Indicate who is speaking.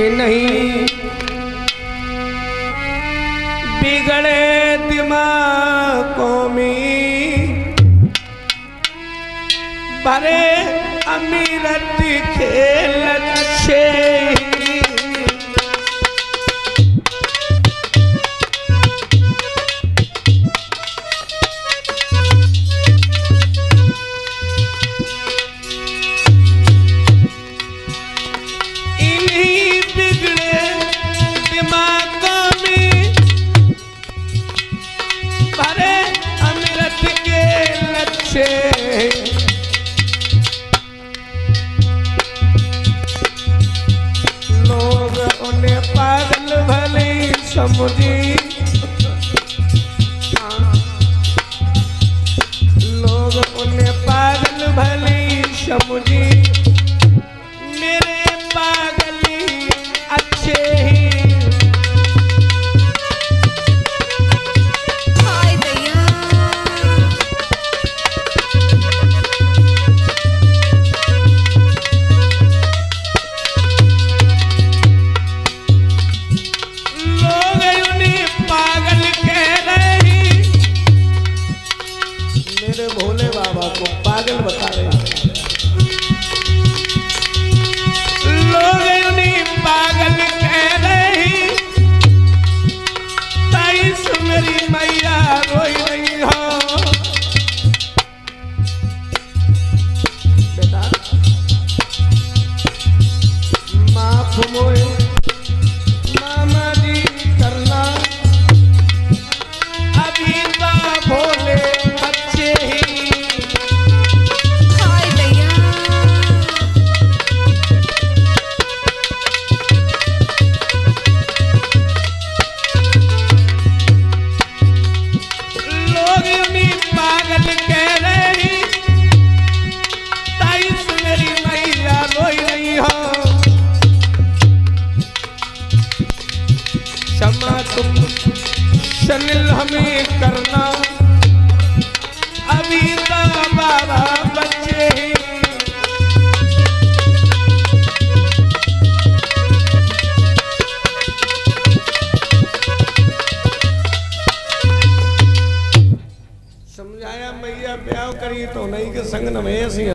Speaker 1: के नहीं। बिगड़े दिमाग कौमी भरे अमीरत खेल से लोग उन्हें पागल भले समझी। आपको पागल बता रहे लोग मैया रोई रही हो। बेटा माफ़ तुम शनिल हमें करना। अभी तो बाबा बच्चे समझाया मैया ब्याह करिए तो नहीं के संग नमेश